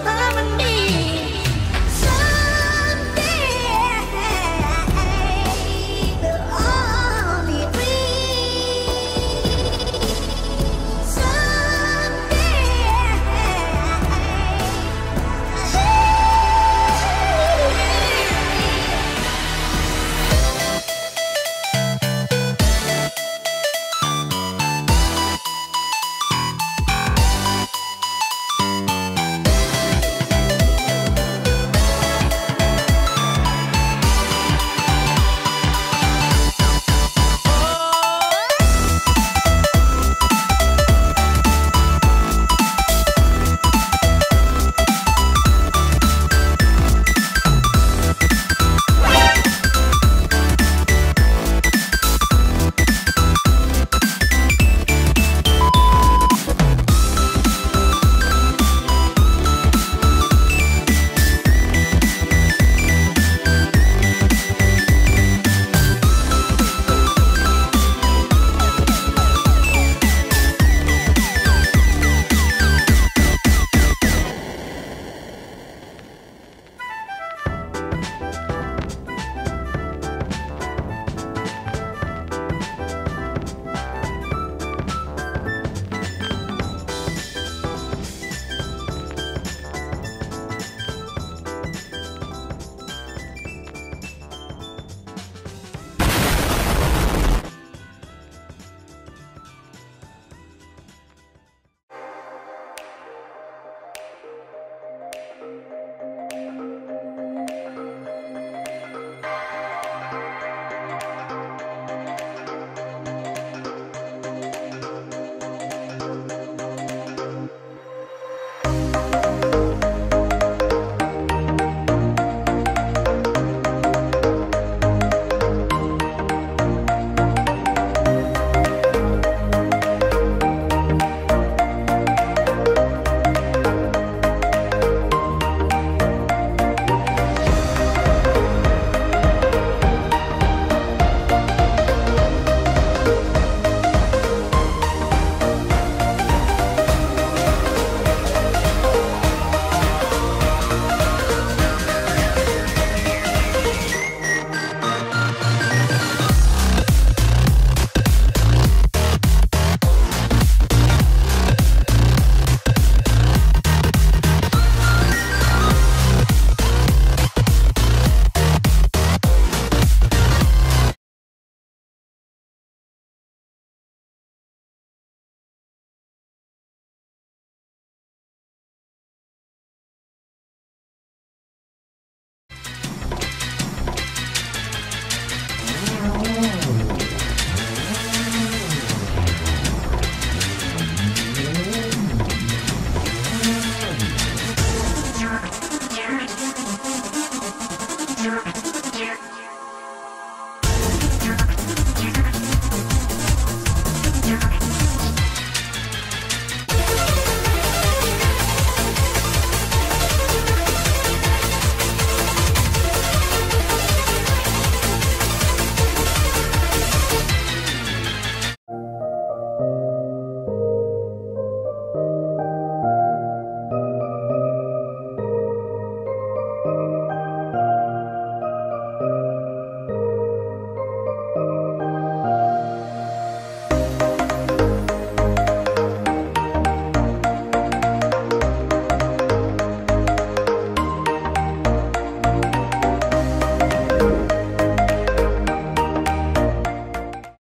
harmony